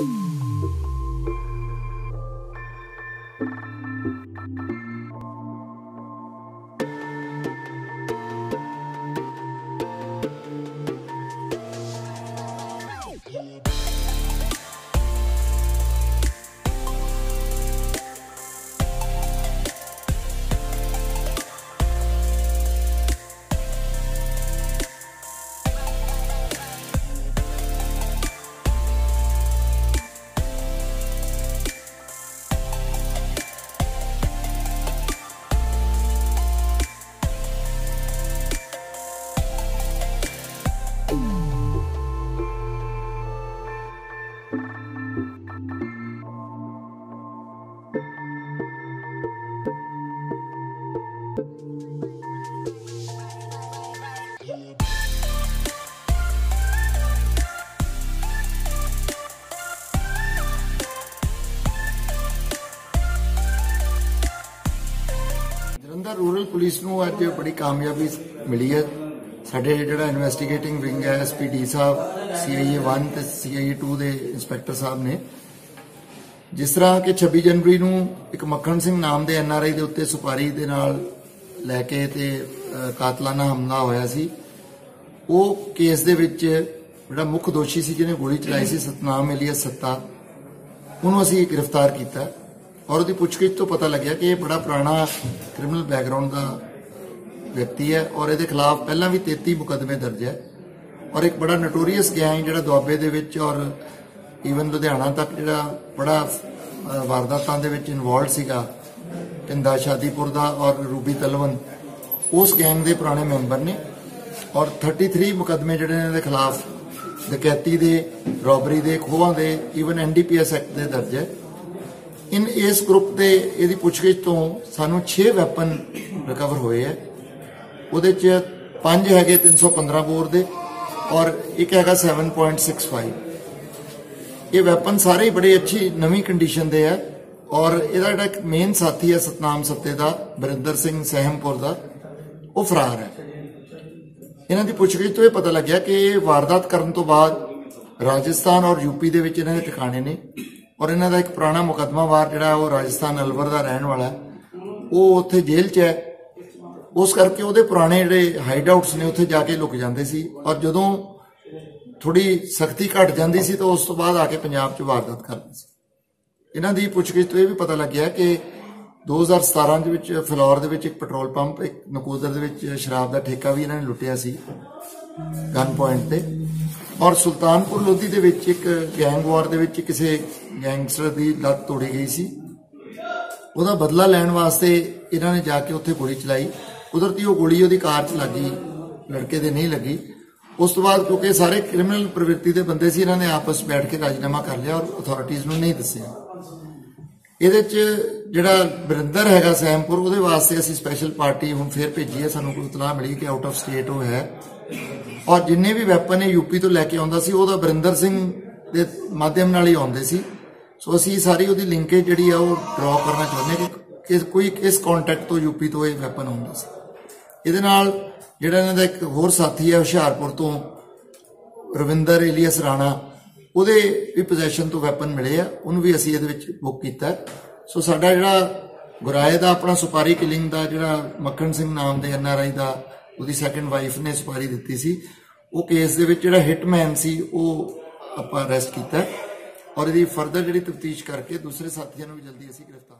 Mm-hmm. ਨਾ rural police ਨੂੰ ਅੱਜ ਬੜੀ ਕਾਮਯਾਬੀ ਮਿਲੀ ਹੈ। ਸਾਡੇ ਜਿਹੜਾ ਇਨਵੈਸਟੀਗੇਟਿੰਗ ਵਿੰਗ ਹੈ ਐਸਪੀਡੀ ਸਾਹਿਬ ਸੀਆਈਏ 1 ਤੇ ਸੀਆਈਏ 2 ਦੇ ਇੰਸਪੈਕਟਰ ਸਾਹਿਬ ਨੇ। ਜਿਸ ਤਰ੍ਹਾਂ ਕਿ 26 ਜਨਵਰੀ ਨੂੰ ਇੱਕ ਮੱਖਣ ਸਿੰਘ ਨਾਮ ਦੇ ਐਨਆਰਆਈ ਦੇ ਉੱਤੇ ਸੁਪਾਰੀ ਦੇ ਨਾਲ ਲੈ ਕੇ ਤੇ ਕਾਤਲਾਨਾ ਹਮਲਾ ਹੋਇਆ ਸੀ। ਉਹ ਕੇਸ ਦੇ ਵਿੱਚ ਜਿਹੜਾ ਮੁੱਖ ਦੋਸ਼ੀ ਸੀ, ਜਿਹਨੇ ਗੋਲੀ ਚਲਾਈ ਸੀ, ਸਤਨਾਮ ਏਲੀਆ ਸੱਤਾ ਉਹਨੂੰ ਅਸੀਂ ਗ੍ਰਿਫਤਾਰ ਕੀਤਾ। ਔਰ ਉਹਦੀ ਪੁੱਛਗਿੱਛ ਤੋਂ ਪਤਾ ਲੱਗਿਆ ਕਿ ਇਹ ਬੜਾ ਪੁਰਾਣਾ ਕ੍ਰਿਮੀਨਲ ਬੈਕਗ੍ਰਾਉਂਡ ਦਾ ਵਿਅਕਤੀ ਹੈ ਔਰ ਇਹਦੇ ਖਿਲਾਫ ਪਹਿਲਾਂ ਵੀ 33 ਮੁਕੱਦਮੇ ਦਰਜ ਹੈ ਔਰ ਇੱਕ ਬੜਾ ਨਟੋਰੀਅਸ ਗੈਂਗ ਜਿਹੜਾ ਦੁਆਬੇ ਦੇ ਵਿੱਚ ਔਰ ਈਵਨ ਲੁਧਿਆਣਾ ਤੱਕ ਜਿਹੜਾ ਬੜਾ ਵਾਰਦਾਤਾਂ ਦੇ ਵਿੱਚ ਇਨਵੋਲਡ ਸੀਗਾ ਟਿੰਦਾ ਸ਼ਾਦੀਪੁਰ ਦਾ ਔਰ ਰੂਬੀ ਤਲਵਨ ਉਸ ਗੈਂਗ ਦੇ ਪੁਰਾਣੇ ਮੈਂਬਰ ਨੇ ਔਰ 33 ਮੁਕੱਦਮੇ ਜਿਹੜੇ ਨੇ ਇਹਦੇ ਖਿਲਾਫ ਡਕੈਤੀ ਦੇ ਰੋਬਰੀ ਦੇ, ਖੋਹਾਂ ਦੇ ਈਵਨ ਐਨਡੀਪੀਐਸ ਐਕਟ ਦੇ ਦਰਜ ਹੈ। ਇਨ ਇਸ ਗਰੁੱਪ ਦੇ ਇਹਦੀ ਪੁੱਛਗਿੱਛ ਤੋਂ ਸਾਨੂੰ 6 ਵੈਪਨ ਰਿਕਵਰ ਹੋਏ ਹੈ। ਉਹਦੇ ਚ ਪੰਜ ਹੈਗੇ 315 ਬੋਰ ਦੇ ਔਰ ਇੱਕ ਹੈਗਾ 7.65 ਇਹ ਵੈਪਨ ਸਾਰੇ ਹੀ ਬੜੇ ਅੱਛੀ ਨਵੀਂ ਕੰਡੀਸ਼ਨ ਦੇ ਆ ਔਰ ਇਹਦਾ ਜਿਹੜਾ ਇੱਕ ਮੇਨ ਸਾਥੀ ਹੈ ਸਤਨਾਮ ਸੱਤੇ ਦਾ, ਬਰਿੰਦਰ ਸਿੰਘ ਸਹਿਮਪੁਰ ਦਾ, ਉਹ ਫਰਾਰ ਹੈ। ਇਹਨਾਂ ਦੀ ਪੁੱਛਗਿੱਛ ਤੋਂ ਇਹ ਪਤਾ ਲੱਗਿਆ ਕਿ ਇਹ ਵਾਰਦਾਤ ਕਰਨ ਤੋਂ ਬਾਅਦ ਰਾਜਸਥਾਨ ਔਰ ਯੂਪੀ ਦੇ ਵਿੱਚ ਇਹਨਾਂ ਦੇ ਟਿਕਾਣੇ ਨੇ। ਔਰ ਇਹਨਾਂ ਦਾ ਇੱਕ ਪੁਰਾਣਾ ਮੁਕੱਦਮਾਵਾਰ ਜਿਹੜਾ ਉਹ ਰਾਜਸਥਾਨ ਅਲਵਰ ਦਾ ਰਹਿਣ ਵਾਲਾ ਉਹ ਉੱਥੇ ਜੇਲ੍ਹ 'ਚ ਹੈ। ਉਸ ਕਰਕੇ ਉਹਦੇ ਪੁਰਾਣੇ ਜਿਹੜੇ ਹਾਈਡ ਆਊਟਸ ਨੇ ਉੱਥੇ ਜਾ ਕੇ ਲੁਕ ਜਾਂਦੇ ਸੀ। ਔਰ ਜਦੋਂ ਥੋੜੀ ਸਖਤੀ ਘਟ ਜਾਂਦੀ ਸੀ ਤਾਂ ਉਸ ਤੋਂ ਬਾਅਦ ਆ ਕੇ ਪੰਜਾਬ 'ਚ ਵਾਰਦਾਤ ਕਰਦੇ ਸੀ। ਇਹਨਾਂ ਦੀ ਪੁੱਛਗਿੱਛ ਤੋਂ ਇਹ ਵੀ ਪਤਾ ਲੱਗਿਆ ਕਿ 2017 ਦੇ ਵਿੱਚ ਫਲੋਰ ਦੇ ਵਿੱਚ ਇੱਕ ਪੈਟਰੋਲ ਪੰਪ, ਇੱਕ ਨਕੋਦਰ ਦੇ ਵਿੱਚ ਸ਼ਰਾਬ ਦਾ ਠੇਕਾ ਵੀ ਇਹਨਾਂ ਨੇ ਲੁੱਟਿਆ ਸੀ। ਗਨ ਪੁਆਇੰਟ ਤੇ। ਔਰ ਸੁਲਤਾਨਪੁਰ ਲੋਧੀ ਦੇ ਵਿੱਚ ਇੱਕ ਗੈਂਗ ਵਾਰ ਦੇ ਵਿੱਚ ਕਿਸੇ ਗੈਂਗਸਟਰ ਦੀ ਲੱਤ ਤੋੜੀ ਗਈ ਸੀ। ਉਹਦਾ ਬਦਲਾ ਲੈਣ ਵਾਸਤੇ ਇਹਨਾਂ ਨੇ ਜਾ ਕੇ ਉੱਥੇ ਗੋਲੀ ਚਲਾਈ। ਕੁਦਰਤੀ ਉਹ ਗੋਲੀ ਉਹਦੀ ਕਾਰ 'ਚ ਲੱਗੀ, ਲੜਕੇ ਦੇ ਨਹੀਂ ਲੱਗੀ। ਉਸ ਤੋਂ ਬਾਅਦ ਕਿਉਂਕਿ ਸਾਰੇ ਕ੍ਰਿਮੀਨਲ ਪ੍ਰਵਿਰਤੀ ਦੇ ਬੰਦੇ ਸੀ, ਇਹਨਾਂ ਨੇ ਆਪਸ ਬੈਠ ਕੇ ਰਾਜੀਨਾਮਾ ਕਰ ਲਿਆ ਔਰ ਅਥਾਰਟੀਆਂ ਨੂੰ ਨਹੀਂ ਦੱਸਿਆ। ਇਹਦੇ 'ਚ ਜਿਹੜਾ ਬਰਿੰਦਰ ਹੈਗਾ ਸੈਮਪੁਰ, ਉਹਦੇ ਵਾਸਤੇ ਅਸੀਂ ਸਪੈਸ਼ਲ ਪਾਰਟੀ ਹੁਣ ਫੇਰ ਭੇਜੀ ਹੈ। ਸਾਨੂੰ ਕੋਈ ਇਤਲਾਹ ਮਿਲੀ ਕਿ ਆਊਟ ਆਫ ਸਟੇਟ ਉਹ ਹੈ। ਔਰ ਜਿੰਨੇ ਵੀ ਵੈਪਨ ਇਹ ਯੂਪੀ ਤੋਂ ਲੈ ਕੇ ਆਉਂਦਾ ਸੀ, ਉਹ ਤਾਂ ਬਰਿੰਦਰ ਸਿੰਘ ਦੇ ਮਾਧਿਅਮ ਨਾਲ ਹੀ ਆਉਂਦੇ ਸੀ। ਸੋ ਅਸੀਂ ਸਾਰੀ ਉਹਦੀ ਲਿੰਕੇਜ ਜਿਹੜੀ ਆ, ਉਹ ਡਰਾ ਕਰਨਾ ਚਾਹੁੰਦੇ ਹਾਂ ਕਿ ਕੋਈ ਕਿਸ ਕੰਟੈਕਟ ਤੋਂ ਯੂਪੀ ਤੋਂ ਇਹ ਵੈਪਨ ਆਉਂਦਾ ਸੀ। ਇਹਦੇ ਨਾਲ ਜਿਹੜਾ ਇਹਨਾਂ ਦਾ ਇੱਕ ਹੋਰ ਸਾਥੀ ਹੈ ਹੁਸ਼ਿਆਰਪੁਰ ਤੋਂ ਰਵਿੰਦਰ ਏਲੀਅਸ ਰਾਣਾ, ਉਹਦੇ ਵੀ ਪੋਜੀਸ਼ਨ ਤੋਂ ਵੈਪਨ ਮਿਲੇ ਆ। ਉਹਨੂੰ ਵੀ ਅਸੀਂ ਇਹਦੇ ਵਿੱਚ ਬੁੱਕ ਕੀਤਾ ਸੋ ਸਾਡਾ ਜਿਹੜਾ ਗੁਰਾਏ ਦਾ ਆਪਣਾ ਸੁਪਾਰੀ ਕਿਲਿੰਗ ਦਾ ਜਿਹੜਾ ਮੱਖਣ ਸਿੰਘ ਨਾਮ ਦੇ ਐਨਆਰਆਈ ਦਾ ਉਹਦੀ ਸੈਕੰਡ ਵਾਈਫ ਨੇ ਸੁਪਾਰੀ ਦਿੱਤੀ ਸੀ। ਉਹ ਕੇਸ ਦੇ ਵਿੱਚ ਜਿਹੜਾ ਹਿਟਮੈਨ ਸੀ, ਉਹ ਆਪਾਂ ਅਰੈਸਟ ਕੀਤਾ। ਔਰ ਇਹਦੀ ਫਰਦਰ ਜਿਹੜੀ ਤਫਤੀਸ਼ ਕਰਕੇ ਦੂਸਰੇ ਸਾਥੀਆਂ ਨੂੰ ਵੀ ਜਲਦੀ ਅਸੀਂ ਗ੍ਰਿਫਤਾਰ